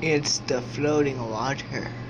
It's the floating water.